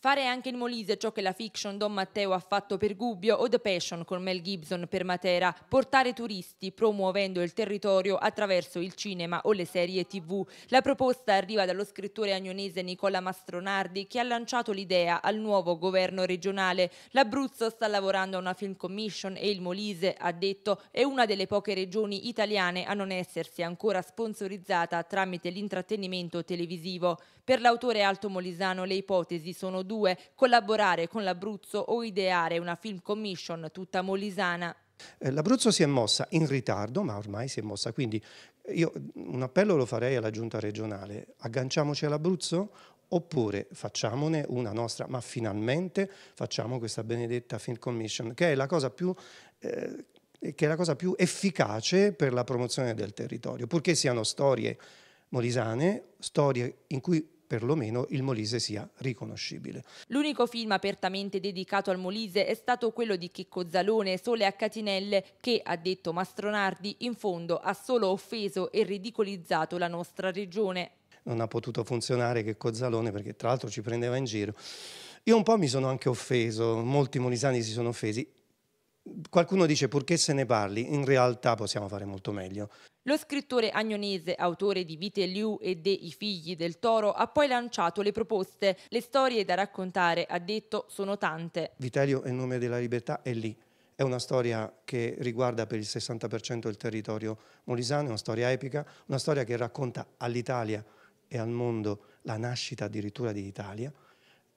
Fare anche il Molise ciò che la fiction Don Matteo ha fatto per Gubbio o The Passion con Mel Gibson per Matera, portare turisti promuovendo il territorio attraverso il cinema o le serie tv. La proposta arriva dallo scrittore agnonese Nicola Mastronardi che ha lanciato l'idea al nuovo governo regionale. L'Abruzzo sta lavorando a una film commission e il Molise, ha detto, è una delle poche regioni italiane a non essersi ancora sponsorizzata tramite l'intrattenimento televisivo. Per l'autore alto molisano le ipotesi sono due, collaborare con l'Abruzzo o ideare una film commission tutta molisana. Eh, L'Abruzzo si è mossa in ritardo, ma ormai si è mossa, quindi io un appello lo farei alla giunta regionale, agganciamoci all'Abruzzo oppure facciamone una nostra, ma finalmente facciamo questa benedetta Film Commission, che è la cosa più... Eh, che è la cosa più efficace per la promozione del territorio, purché siano storie molisane, storie in cui perlomeno il Molise sia riconoscibile. L'unico film apertamente dedicato al Molise è stato quello di Checco Zalone, Sole a Catinelle, che, ha detto Mastronardi, in fondo ha solo offeso e ridicolizzato la nostra regione. Non ha potuto funzionare Checco Zalone perché tra l'altro ci prendeva in giro. Io un po' mi sono anche offeso, molti molisani si sono offesi. Qualcuno dice purché se ne parli, in realtà possiamo fare molto meglio. Lo scrittore agnonese, autore di Vite Liu e de I figli del toro, ha poi lanciato le proposte. Le storie da raccontare, ha detto, sono tante. Vitelio è il nome della libertà, è lì. È una storia che riguarda per il 60% il territorio molisano, è una storia epica, una storia che racconta all'Italia e al mondo la nascita addirittura di Italia,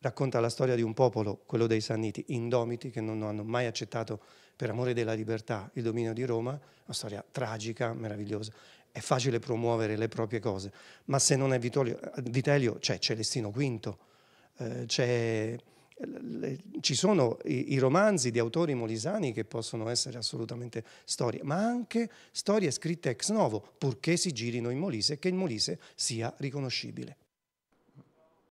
racconta la storia di un popolo, quello dei Sanniti, indomiti, che non hanno mai accettato per amore della libertà il dominio di Roma, una storia tragica, meravigliosa. È facile promuovere le proprie cose, ma se non è Vitelio, Vitelio c'è Celestino V, eh, c'è ci sono i, i, romanzi di autori molisani che possono essere assolutamente storie, ma anche storie scritte ex novo, purché si girino in Molise e che il Molise sia riconoscibile.